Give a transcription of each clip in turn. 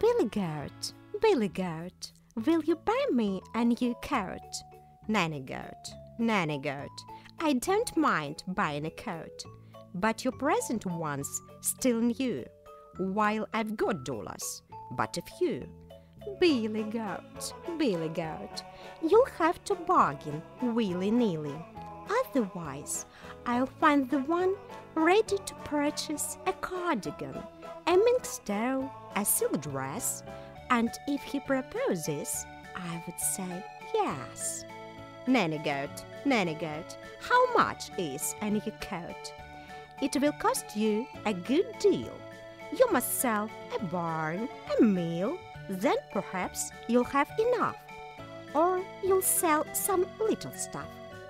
Billy Goat, Billy Goat, will you buy me a new coat? Nanny Goat, Nanny Goat, I don't mind buying a coat, but your present one's still new, while I've got dollars, but a few. Billy Goat, Billy Goat, you'll have to bargain willy-nilly. Otherwise, I'll find the one ready to purchase a cardigan, a mink stole, a silk dress, and if he proposes, I would say yes. Nanny Goat, Nanny Goat, how much is a new coat? It will cost you a good deal. You must sell a barn, a mill, then perhaps you'll have enough. Or you'll sell some little stuff.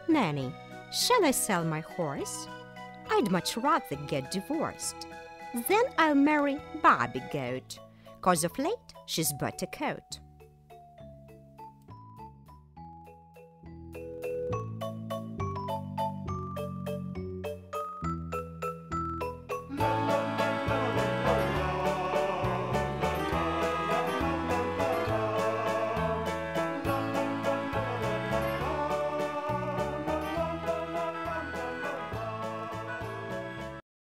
Nanny, shall I sell my horse? I'd much rather get divorced. Then I'll marry Barbie Goat, cause of late she's but a coat.